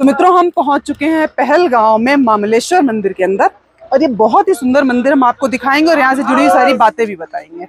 तो मित्रों, हम पहुँच चुके हैं पहलगांव में मामलेश्वर मंदिर के अंदर और ये बहुत ही सुंदर मंदिर हम आपको दिखाएँगे और यहाँ से जुड़ी सारी बातें भी बताएँगे।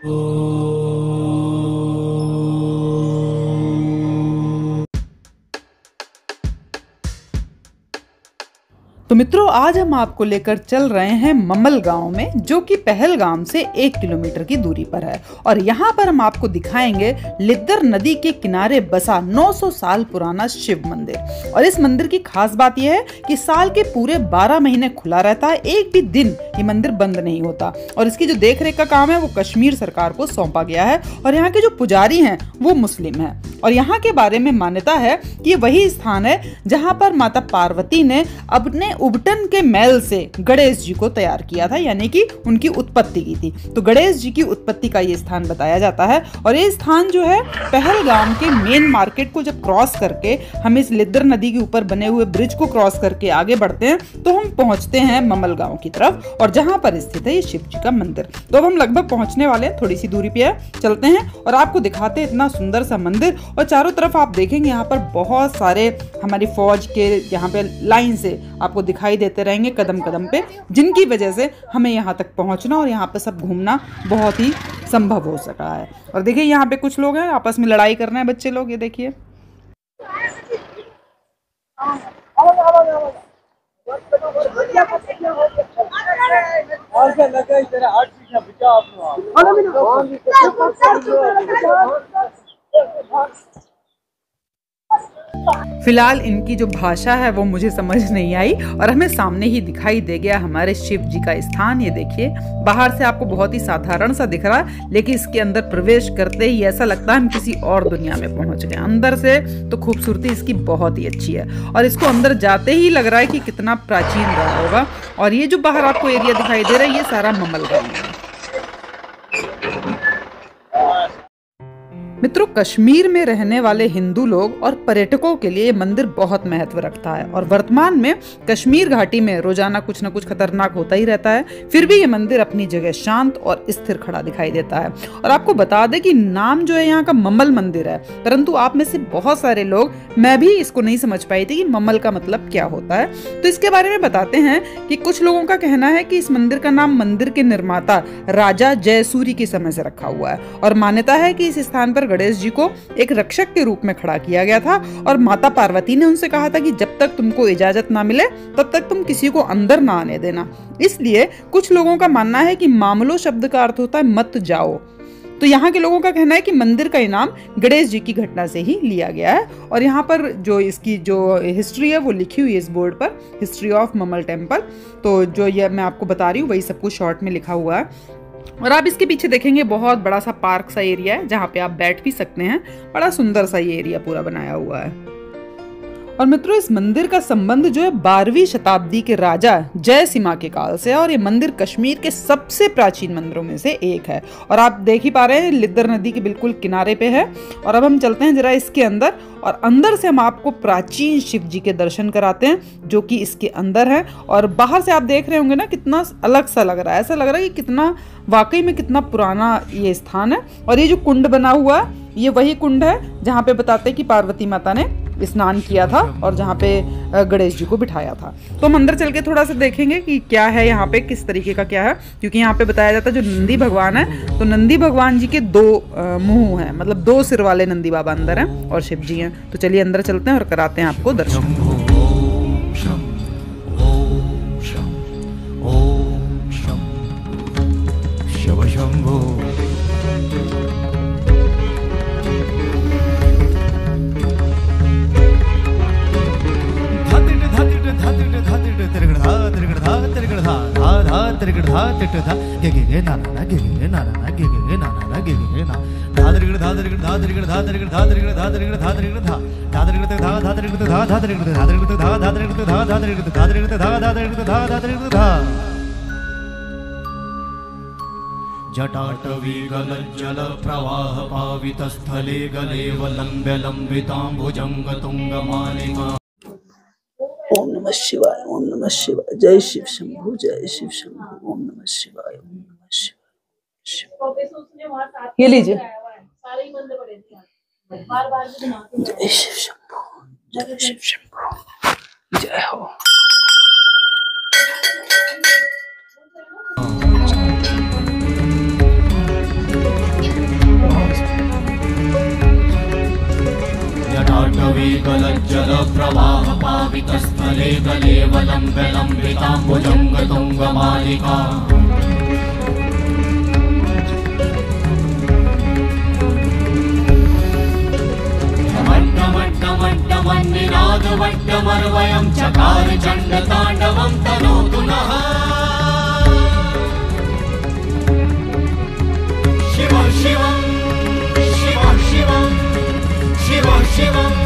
तो मित्रों, आज हम आपको लेकर चल रहे हैं ममल गाँव में, जो कि पहलगाम से एक किलोमीटर की दूरी पर है। और यहाँ पर हम आपको दिखाएँगे लिद्दर नदी के किनारे बसा 900 साल पुराना शिव मंदिर। और इस मंदिर की खास बात यह है कि साल के पूरे 12 महीने खुला रहता है, एक भी दिन ये मंदिर बंद नहीं होता। और इसकी जो देख का काम है, वो कश्मीर सरकार को सौंपा गया है और यहाँ के जो पुजारी हैं, वो मुस्लिम हैं। और यहाँ के बारे में मान्यता है कि वही स्थान है जहाँ पर माता पार्वती ने अपने उबटन के मैल से गणेश जी को तैयार किया था, यानी कि उनकी उत्पत्ति की थी। तो गणेश जी की उत्पत्ति का ये स्थान बताया जाता है और ये स्थान जो है, पहलगाम के मेन मार्केट को जब क्रॉस करके हम इस लिद्दर नदी के ऊपर बने हुए ब्रिज को क्रॉस करके आगे बढ़ते हैं तो हम पहुँचते हैं ममल गाँव की तरफ़ और जहाँ पर स्थित है ये शिव जी का मंदिर। तो अब हम लगभग पहुँचने वाले हैं थोड़ी सी दूरी पे चलते हैं और आपको दिखाते हैं इतना सुंदर सा मंदिर और चारों तरफ़ आप देखेंगे यहाँ पर बहुत सारे हमारी फौज के यहाँ पे लाइन से आपको दिखाई देते रहेंगे कदम कदम पे, जिनकी वजह से हमें यहाँ तक पहुँचना और यहाँ पे सब घूमना बहुत ही संभव हो सका है। और देखिए, यहाँ पे कुछ लोग हैं, आपस में लड़ाई कर रहे हैं बच्चे लोग, ये देखिए। फ़िलहाल इनकी जो भाषा है वो मुझे समझ नहीं आई और हमें सामने ही दिखाई दे गया हमारे शिव जी का स्थान। ये देखिए, बाहर से आपको बहुत ही साधारण सा दिख रहा है लेकिन इसके अंदर प्रवेश करते ही ऐसा लगता है हम किसी और दुनिया में पहुँच गए। अंदर से तो खूबसूरती इसकी बहुत ही अच्छी है और इसको अंदर जाते ही लग रहा है कि कितना प्राचीन रहा होगा। और ये जो बाहर आपको एरिया दिखाई दे रहा है, ये सारा ममल गाँव है। मित्रों, कश्मीर में रहने वाले हिंदू लोग और पर्यटकों के लिए मंदिर बहुत महत्व रखता है। और वर्तमान में कश्मीर घाटी में रोज़ाना कुछ न कुछ खतरनाक होता ही रहता है। फिर भी ये मंदिर अपनी जगह शांत और स्थिर खड़ा दिखाई देता है। और आपको बता दें कि नाम जो है यहाँ का ममल मंदिर है। परंतु आप में से बहुत सारे लोग, मैं भी इसको नहीं समझ पाई थी कि ममल का मतलब क्या होता है। तो इसके बारे में बताते हैं कि कुछ लोगों का कहना है कि इस मंदिर का नाम मंदिर के निर्माता राजा जयसूरी के समय से रखा हुआ है। और मान्यता है कि इस स्थान पर गणेश जी को एक रक्षक के रूप में खड़ा किया गया था और माता पार्वती ने उनसे कहा था कि जब तक तुमको इजाज़त ना मिले, तब तक तुम किसी को अंदर ना आने देना। इसलिए कुछ लोगों का मानना है कि मामलो शब्द का अर्थ होता है मत जाओ। तो यहाँ के लोगों का कहना है कि मंदिर का इनाम गणेश जी की घटना से ही लिया गया है और यहाँ पर जो इसकी जो हिस्ट्री है, वो लिखी हुई है इस बोर्ड पर, हिस्ट्री ऑफ़ ममल टेंपल तो जो ये मैं आपको बता रही हूँ, वही सब कुछ शॉर्ट में लिखा हुआ है। और आप इसके पीछे देखेंगे बहुत बड़ा सा पार्क सा एरिया है, जहाँ पे आप बैठ भी सकते हैं। बड़ा सुंदर सा ये एरिया पूरा बनाया हुआ है। और मित्रों, इस मंदिर का संबंध जो है बारहवीं शताब्दी के राजा जय सिमा के काल से है और ये मंदिर कश्मीर के सबसे प्राचीन मंदिरों में से एक है। और आप देख ही पा रहे हैं, लिद्दर नदी के बिल्कुल किनारे पे है। और अब हम चलते हैं जरा इसके अंदर और अंदर से हम आपको प्राचीन शिव जी के दर्शन कराते हैं, जो कि इसके अंदर है। और बाहर से आप देख रहे होंगे ना, कितना अलग सा लग रहा है। ऐसा लग रहा है कि कितना, वाकई में कितना पुराना ये स्थान है। और ये जो कुंड बना हुआ है, ये वही कुंड है, जहाँ पे बताते हैं कि पार्वती माता ने स्नान किया था और जहाँ पे गणेश जी को बिठाया था। तो हम अंदर चल के थोड़ा सा देखेंगे कि क्या है यहाँ पे, किस तरीके का क्या है, क्योंकि यहाँ पे बताया जाता है जो नंदी भगवान है तो नंदी भगवान जी के दो मुँह हैं मतलब दो सिर वाले नंदी बाबा अंदर हैं और शिव जी हैं। तो चलिए अंदर चलते हैं और कराते हैं आपको दर्शन। जटाटवीगलज्जल प्रवाह पावितस्थले गलेव लम्ब्य लम्बिताम्बुजङ्गतुङ्गमालिका ओम नमः शिवाय ओम नमः शिवाय जय शिव शंभु जय शिव शंभु शिवाय ये लीजिए। जय शिव शंभु जय शिव शंभु। जलप्रवाहपावितस्थले प्रवाहपावितस्थले गलेवलम्बलम्बिताम्बुजं गतुङ्गमालिका मन्निरागवट्टमर्वयं चकार चण्डताण्डवं तनोतु नः। शिव शिवं शिव शिवं शिव शिवम्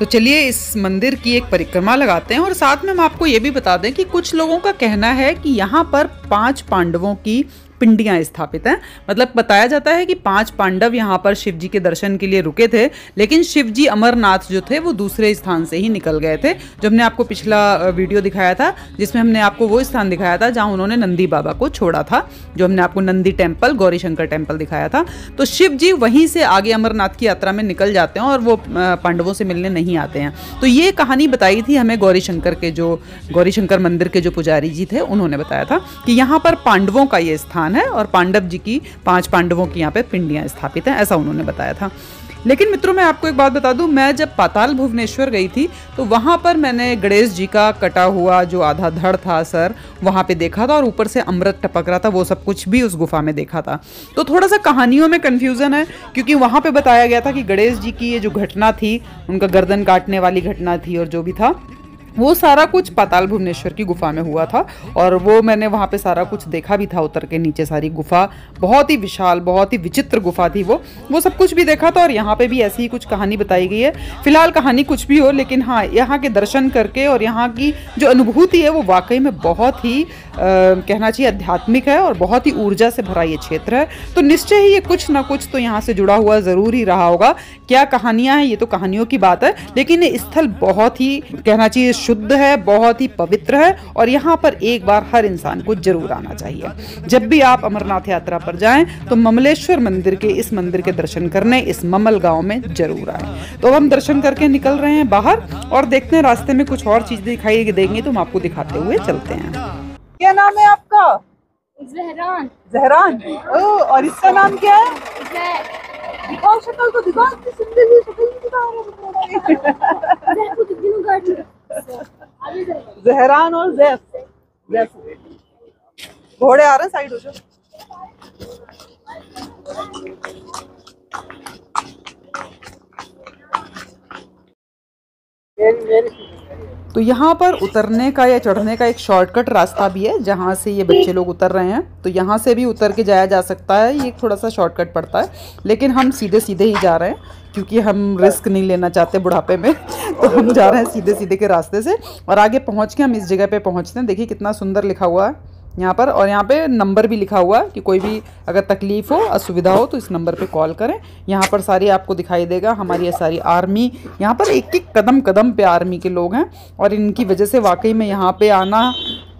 तो चलिए इस मंदिर की एक परिक्रमा लगाते हैं और साथ में हम आपको ये भी बता दें कि कुछ लोगों का कहना है कि यहाँ पर पाँच पांडवों की पिंडियाँ स्थापित हैं। मतलब बताया जाता है कि पाँच पांडव यहाँ पर शिव जी के दर्शन के लिए रुके थे, लेकिन शिव जी अमरनाथ जो थे, वो दूसरे स्थान से ही निकल गए थे, जो हमने आपको पिछला वीडियो दिखाया था, जिसमें हमने आपको वो स्थान दिखाया था, जहाँ उन्होंने नंदी बाबा को छोड़ा था, जो हमने आपको नंदी टेंपल गौरीशंकर टेंपल दिखाया था। तो शिव जी वहीं से आगे अमरनाथ की यात्रा में निकल जाते हैं और वो पांडवों से मिलने नहीं आते हैं। तो ये कहानी बताई थी हमें गौरीशंकर के जो, गौरीशंकर मंदिर के जो पुजारी जी थे, उन्होंने बताया था कि यहाँ पर पांडवों का ये स्थान है और पांडव जी की पाँच पांडवों की यहाँ पे पिंडियाँ स्थापित हैं, ऐसा उन्होंने बताया था। लेकिन मित्रों, मैं आपको एक बात बता दूँ, मैं जब पाताल भुवनेश्वर गई थी तो वहाँ पर मैंने गणेश जी का कटा हुआ जो आधा धड़ था सर, वहाँ पे देखा था और ऊपर से अमृत टपक रहा था, वो सब कुछ भी उस गुफा में देखा था। तो थोड़ा सा कहानियों में कन्फ्यूज़न है, क्योंकि वहाँ पे बताया गया था कि गणेश जी की ये जो घटना थी, उनका गर्दन काटने वाली घटना थी और जो भी था वो सारा कुछ पाताल भुवनेश्वर की गुफा में हुआ था और वो मैंने वहाँ पे सारा कुछ देखा भी था उतर के नीचे सारी गुफा। बहुत ही विशाल बहुत ही विचित्र गुफा थी वो। वो सब कुछ भी देखा था और यहाँ पे भी ऐसी ही कुछ कहानी बताई गई है। फ़िलहाल कहानी कुछ भी हो लेकिन हाँ यहाँ के दर्शन करके और यहाँ की जो अनुभूति है वो वाकई में बहुत ही अ, कहना चाहिए आध्यात्मिक है और बहुत ही ऊर्जा से भरा ये क्षेत्र है। तो निश्चय ही ये कुछ ना कुछ तो यहाँ से जुड़ा हुआ ज़रूर ही रहा होगा। क्या कहानियाँ हैं ये तो कहानियों की बात है लेकिन ये स्थल बहुत ही कहना चाहिए शुद्ध है बहुत ही पवित्र है और यहाँ पर एक बार हर इंसान को ज़रूर आना चाहिए। जब भी आप अमरनाथ यात्रा पर जाएँ तो ममलेश्वर मंदिर के इस मंदिर के दर्शन करने इस ममल गाँव में ज़रूर आए। तो हम दर्शन करके निकल रहे हैं बाहर और देखते हैं रास्ते में कुछ और चीज़ दिखाई देंगी तो हम आपको दिखाते हुए चलते हैं। क्या नाम है आपका? जहरान। जहरान। ओ और इसका नाम क्या है? दिखाओ शक्ल तो दिखाओ इतनी सुंदर सी शक्ल नहीं जहरान और जैफ। जैफ। घोड़े आ रहे हैं साइड हो जाओ तो यहाँ पर उतरने का या चढ़ने का एक शॉर्टकट रास्ता भी है, जहाँ से ये बच्चे लोग उतर रहे हैं। तो यहाँ से भी उतर के जाया जा सकता है, ये एक थोड़ा सा शॉर्टकट पड़ता है। लेकिन हम सीधे सीधे ही जा रहे हैं, क्योंकि हम रिस्क नहीं लेना चाहते बुढ़ापे में। तो हम जा रहे हैं सीधे सीधे के रास्ते से। और आगे पहुँच के हम इस जगह पर पहुँचते हैं। देखिए कितना सुंदर लिखा हुआ है। यहाँ पर और यहाँ पे नंबर भी लिखा हुआ है कि कोई भी अगर तकलीफ़ हो असुविधा हो तो इस नंबर पे कॉल करें। यहाँ पर सारी आपको दिखाई देगा हमारी ये सारी आर्मी यहाँ पर एक एक कदम कदम पे आर्मी के लोग हैं और इनकी वजह से वाकई में यहाँ पे आना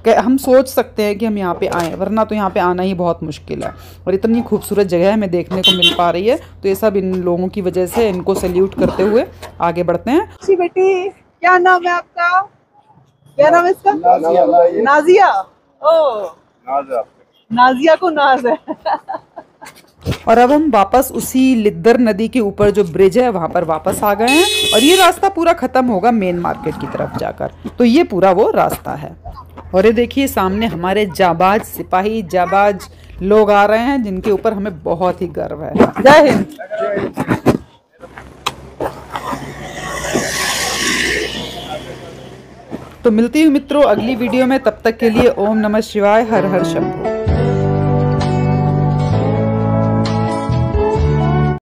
क- हम सोच सकते हैं कि हम यहाँ पे आएँ वरना तो यहाँ पे आना ही बहुत मुश्किल है। और इतनी खूबसूरत जगह हमें देखने को मिल पा रही है। तो ये सब इन लोगों की वजह से इनको सल्यूट करते हुए आगे बढ़ते हैं। जी बेटी क्या नाम है आपका? क्या नाम है इसका? नाजिया। ओ। नाजिया को नाज है। और अब हम वापस उसी लिद्दर नदी के ऊपर जो ब्रिज है वहाँ पर वापस आ गए हैं और ये रास्ता पूरा खत्म होगा मेन मार्केट की तरफ़ जाकर। तो ये पूरा वो रास्ता है। और ये देखिए सामने हमारे जाबाज सिपाही जाबाज लोग आ रहे हैं जिनके ऊपर हमें बहुत ही गर्व है। जय हिंद। तो मिलती हूँ मित्रों अगली वीडियो में, तब तक के लिए ओम नमः शिवाय, हर हर शंभू।